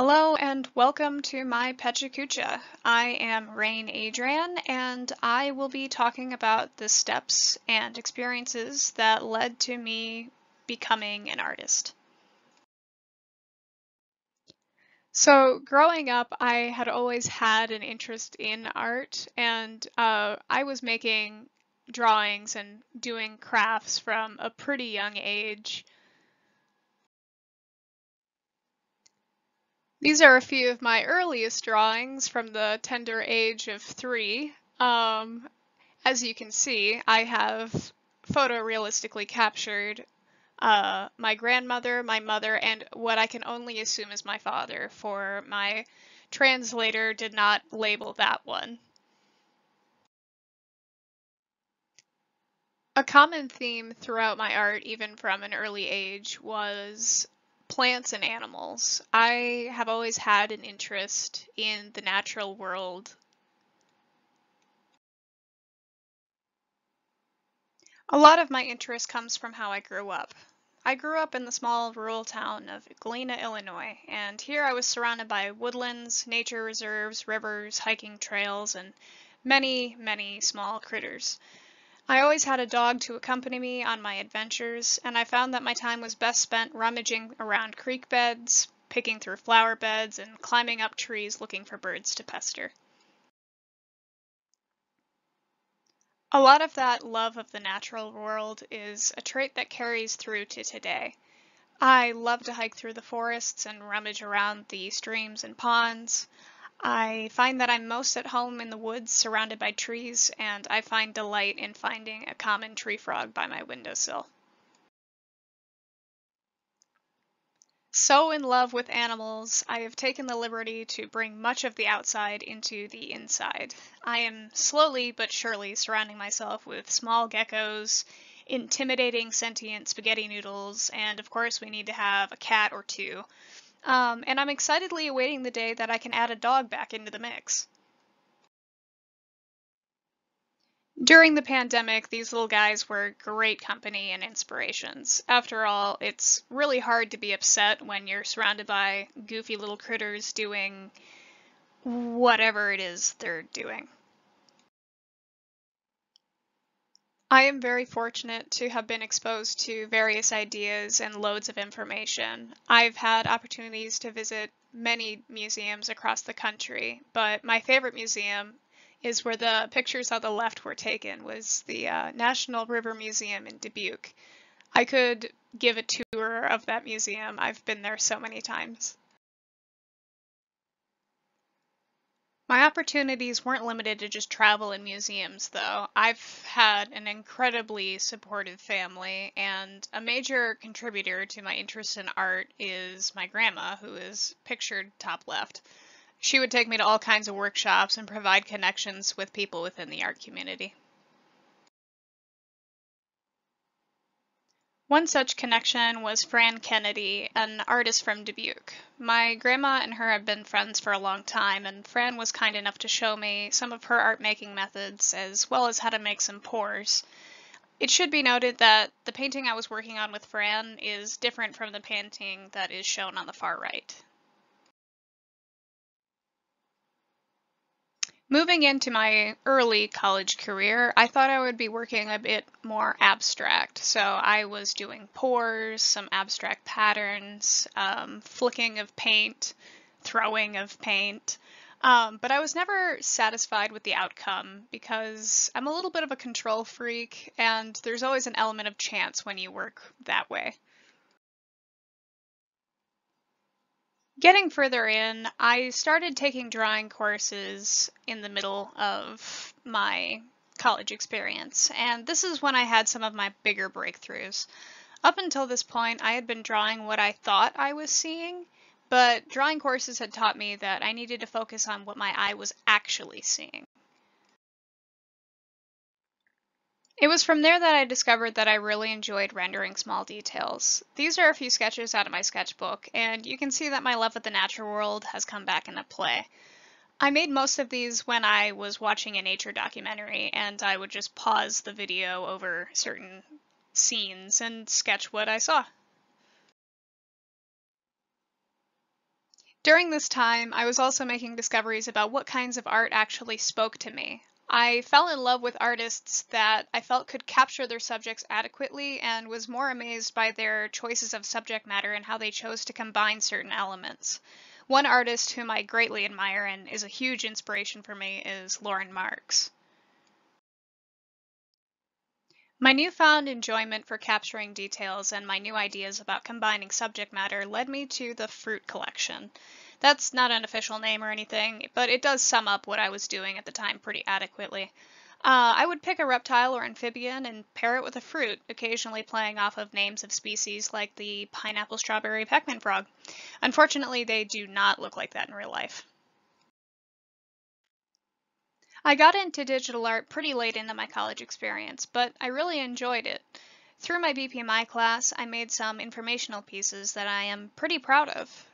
Hello and welcome to my PechaKucha. I am Reigne Adrian and I will be talking about the steps and experiences that led to me becoming an artist. So growing up, I had always had an interest in art and uh, I was making drawings and doing crafts from a pretty young age. These are a few of my earliest drawings from the tender age of three. Um, as you can see, I have photorealistically captured uh, my grandmother, my mother, and what I can only assume is my father, for my translator did not label that one. A common theme throughout my art, even from an early age, was plants and animals. I have always had an interest in the natural world. A lot of my interest comes from how I grew up. I grew up in the small rural town of Galena, Illinois, and here I was surrounded by woodlands, nature reserves, rivers, hiking trails, and many, many small critters. I always had a dog to accompany me on my adventures, and I found that my time was best spent rummaging around creek beds, picking through flower beds, and climbing up trees looking for birds to pester. A lot of that love of the natural world is a trait that carries through to today. I love to hike through the forests and rummage around the streams and ponds. I find that I'm most at home in the woods surrounded by trees, and I find delight in finding a common tree frog by my windowsill. So in love with animals, I have taken the liberty to bring much of the outside into the inside. I am slowly but surely surrounding myself with small geckos, intimidating sentient spaghetti noodles, and of course we need to have a cat or two. Um, and I'm excitedly awaiting the day that I can add a dog back into the mix. During the pandemic, these little guys were great company and inspirations. After all, it's really hard to be upset when you're surrounded by goofy little critters doing whatever it is they're doing. I am very fortunate to have been exposed to various ideas and loads of information. I've had opportunities to visit many museums across the country, but my favorite museum is where the pictures on the left were taken, was the uh, National River Museum in Dubuque. I could give a tour of that museum. I've been there so many times. My opportunities weren't limited to just travel and museums, though. I've had an incredibly supportive family, and a major contributor to my interest in art is my grandma, who is pictured top left. She would take me to all kinds of workshops and provide connections with people within the art community. One such connection was Fran Kennedy, an artist from Dubuque. My grandma and her have been friends for a long time, and Fran was kind enough to show me some of her art making methods as well as how to make some pours. It should be noted that the painting I was working on with Fran is different from the painting that is shown on the far right. Moving into my early college career, I thought I would be working a bit more abstract. So I was doing pours, some abstract patterns, um, flicking of paint, throwing of paint. Um, but I was never satisfied with the outcome because I'm a little bit of a control freak and there's always an element of chance when you work that way. Getting further in, I started taking drawing courses in the middle of my college experience, and this is when I had some of my bigger breakthroughs. Up until this point, I had been drawing what I thought I was seeing, but drawing courses had taught me that I needed to focus on what my eye was actually seeing. It was from there that I discovered that I really enjoyed rendering small details. These are a few sketches out of my sketchbook, and you can see that my love of the natural world has come back into play. I made most of these when I was watching a nature documentary, and I would just pause the video over certain scenes and sketch what I saw. During this time, I was also making discoveries about what kinds of art actually spoke to me. I fell in love with artists that I felt could capture their subjects adequately and was more amazed by their choices of subject matter and how they chose to combine certain elements. One artist whom I greatly admire and is a huge inspiration for me is Lauren Marks. My newfound enjoyment for capturing details and my new ideas about combining subject matter led me to the Fruit Collection. That's not an official name or anything, but it does sum up what I was doing at the time pretty adequately. Uh, I would pick a reptile or amphibian and pair it with a fruit, occasionally playing off of names of species like the pineapple strawberry Pac-Man frog. Unfortunately, they do not look like that in real life. I got into digital art pretty late into my college experience, but I really enjoyed it. Through my BPMI class, I made some informational pieces that I am pretty proud of.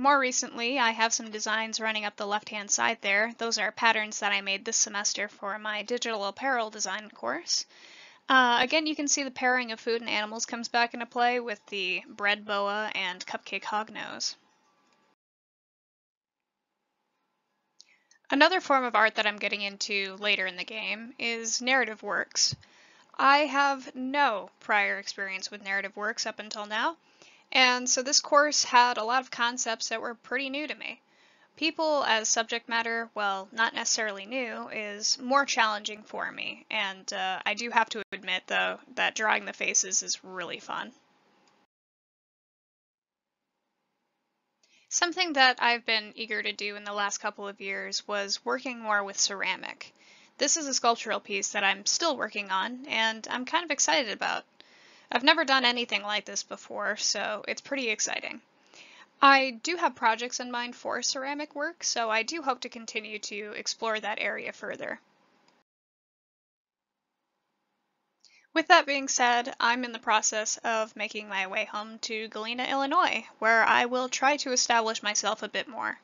More recently, I have some designs running up the left-hand side there. Those are patterns that I made this semester for my digital apparel design course. Uh, again, you can see the pairing of food and animals comes back into play with the bread boa and cupcake hognose. Another form of art that I'm getting into later in the game is narrative works. I have no prior experience with narrative works up until now, and so this course had a lot of concepts that were pretty new to me. People as subject matter, well, not necessarily new, is more challenging for me, and uh, I do have to admit, though, that drawing the faces is really fun. Something that I've been eager to do in the last couple of years was working more with ceramic. This is a sculptural piece that I'm still working on and I'm kind of excited about. I've never done anything like this before, so it's pretty exciting. I do have projects in mind for ceramic work, so I do hope to continue to explore that area further. With that being said, I'm in the process of making my way home to Galena, Illinois, where I will try to establish myself a bit more.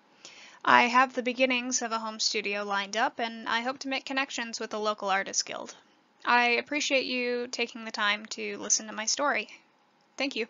I have the beginnings of a home studio lined up, and I hope to make connections with the local artist guild. I appreciate you taking the time to listen to my story. Thank you.